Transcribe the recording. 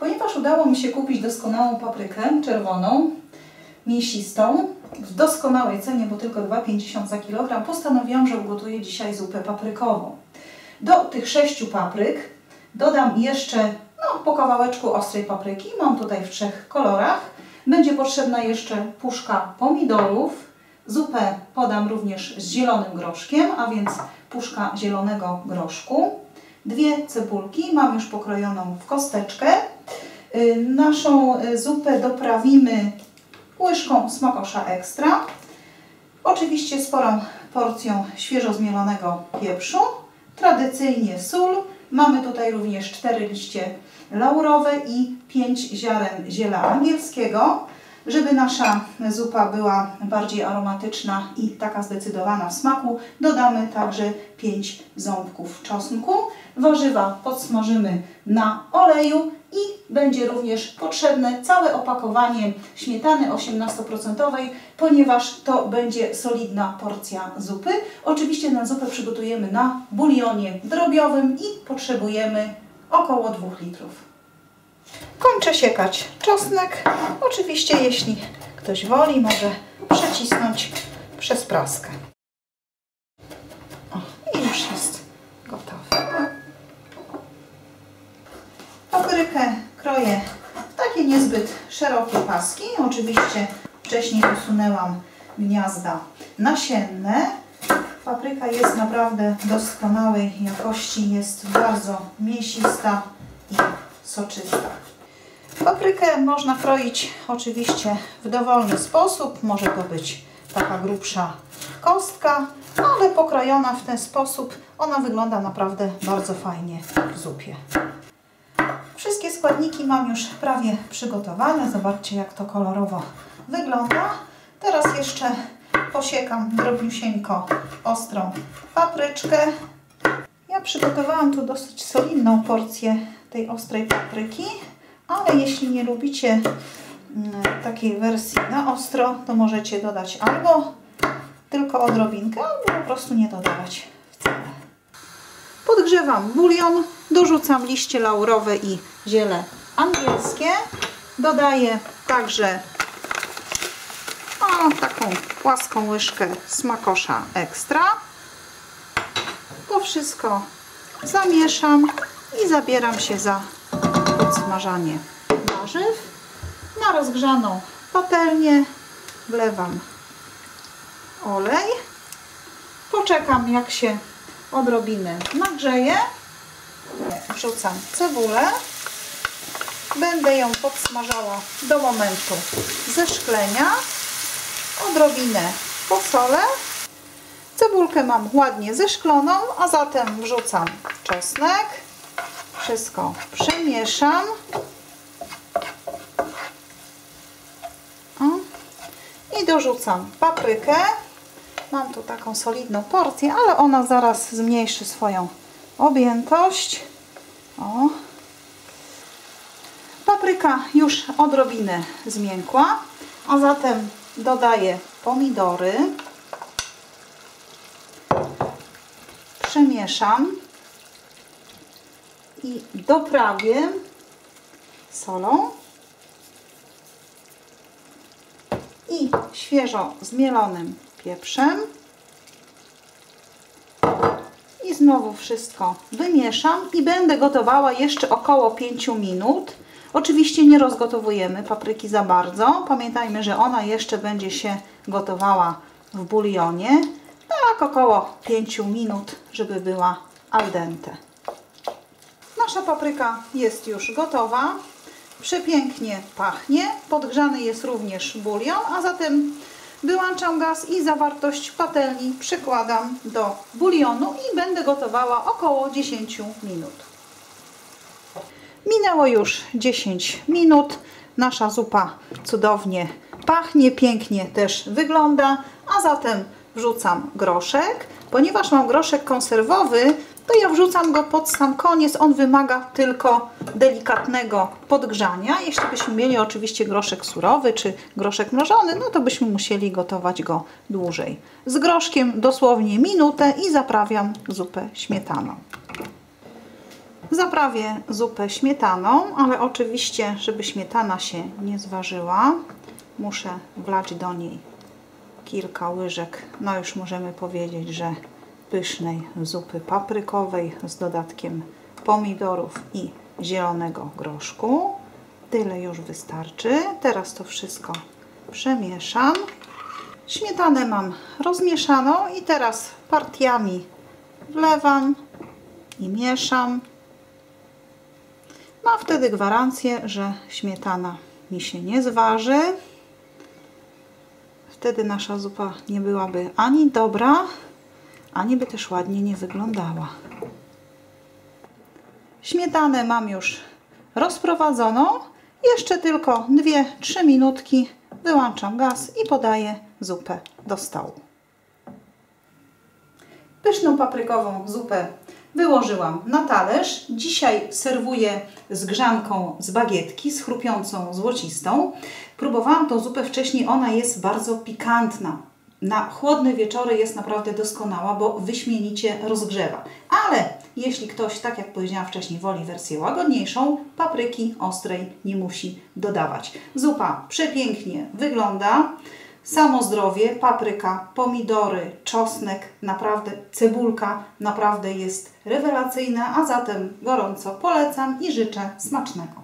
Ponieważ udało mi się kupić doskonałą paprykę czerwoną, mięsistą, w doskonałej cenie, bo tylko 2,50 za kilogram, postanowiłam, że ugotuję dzisiaj zupę paprykową. Do tych sześciu papryk dodam jeszcze no, po kawałeczku ostrej papryki. Mam tutaj w trzech kolorach. Będzie potrzebna jeszcze puszka pomidorów. Zupę podam również z zielonym groszkiem, a więc puszka zielonego groszku. Dwie cebulki, mam już pokrojoną w kosteczkę. Y, naszą y, zupę doprawimy łyżką smakosza ekstra. Oczywiście sporą porcją świeżo zmielonego pieprzu. Tradycyjnie sól. Mamy tutaj również 4 liście laurowe i 5 ziaren ziela angielskiego. Żeby nasza zupa była bardziej aromatyczna i taka zdecydowana w smaku, dodamy także 5 ząbków czosnku. Warzywa podsmażymy na oleju i będzie również potrzebne całe opakowanie śmietany 18%, ponieważ to będzie solidna porcja zupy. Oczywiście na zupę przygotujemy na bulionie drobiowym i potrzebujemy około 2 litrów. Kończę siekać czosnek. Oczywiście jeśli ktoś woli, może przecisnąć przez praskę. I już jest gotowy. Paprykę kroję w takie niezbyt szerokie paski. Oczywiście wcześniej usunęłam gniazda nasienne. Papryka jest naprawdę doskonałej jakości, jest bardzo mięsista soczysta. Paprykę można kroić oczywiście w dowolny sposób. Może to być taka grubsza kostka, ale pokrojona w ten sposób ona wygląda naprawdę bardzo fajnie w zupie. Wszystkie składniki mam już prawie przygotowane. Zobaczcie jak to kolorowo wygląda. Teraz jeszcze posiekam drobniusieńko ostrą papryczkę. Ja przygotowałam tu dosyć solidną porcję tej ostrej papryki, ale jeśli nie lubicie mm, takiej wersji na ostro, to możecie dodać albo tylko odrobinkę, albo po prostu nie dodawać wcale. Podgrzewam bulion, dorzucam liście laurowe i ziele angielskie. Dodaję także o, taką płaską łyżkę smakosza ekstra. To wszystko zamieszam i zabieram się za podsmażanie warzyw. Na rozgrzaną patelnię wlewam olej. Poczekam jak się odrobinę nagrzeje. Wrzucam cebulę. Będę ją podsmażała do momentu zeszklenia. Odrobinę posolę. Cebulkę mam ładnie zeszkloną, a zatem wrzucam czosnek. Wszystko przemieszam. I dorzucam paprykę. Mam tu taką solidną porcję, ale ona zaraz zmniejszy swoją objętość. O. Papryka już odrobinę zmiękła, a zatem dodaję pomidory. Przemieszam i doprawię solą i świeżo zmielonym pieprzem i znowu wszystko wymieszam i będę gotowała jeszcze około 5 minut. Oczywiście nie rozgotowujemy papryki za bardzo. Pamiętajmy, że ona jeszcze będzie się gotowała w bulionie. Tak około 5 minut, żeby była al dente. Nasza papryka jest już gotowa. Przepięknie pachnie. Podgrzany jest również bulion, a zatem wyłączam gaz i zawartość patelni przykładam do bulionu i będę gotowała około 10 minut. Minęło już 10 minut. Nasza zupa cudownie pachnie, pięknie też wygląda, a zatem wrzucam groszek. Ponieważ mam groszek konserwowy, to ja wrzucam go pod sam koniec. On wymaga tylko delikatnego podgrzania. Jeśli byśmy mieli oczywiście groszek surowy czy groszek mrożony, no to byśmy musieli gotować go dłużej. Z groszkiem dosłownie minutę i zaprawiam zupę śmietaną. Zaprawię zupę śmietaną, ale oczywiście, żeby śmietana się nie zważyła, muszę wlać do niej kilka łyżek, no już możemy powiedzieć, że pysznej zupy paprykowej z dodatkiem pomidorów i zielonego groszku. Tyle już wystarczy. Teraz to wszystko przemieszam. Śmietanę mam rozmieszaną i teraz partiami wlewam i mieszam. Ma wtedy gwarancję, że śmietana mi się nie zważy. Wtedy nasza zupa nie byłaby ani dobra, ani by też ładnie nie wyglądała. Śmietanę mam już rozprowadzoną. Jeszcze tylko 2-3 minutki wyłączam gaz i podaję zupę do stołu. Pyszną paprykową zupę wyłożyłam na talerz. Dzisiaj serwuję z grzanką z bagietki, z chrupiącą złocistą. Próbowałam tą zupę wcześniej, ona jest bardzo pikantna. Na chłodne wieczory jest naprawdę doskonała, bo wyśmienicie rozgrzewa. Ale jeśli ktoś, tak jak powiedziałam wcześniej, woli wersję łagodniejszą, papryki ostrej nie musi dodawać. Zupa przepięknie wygląda. Samo zdrowie, papryka, pomidory, czosnek, naprawdę cebulka naprawdę jest rewelacyjna, a zatem gorąco polecam i życzę smacznego.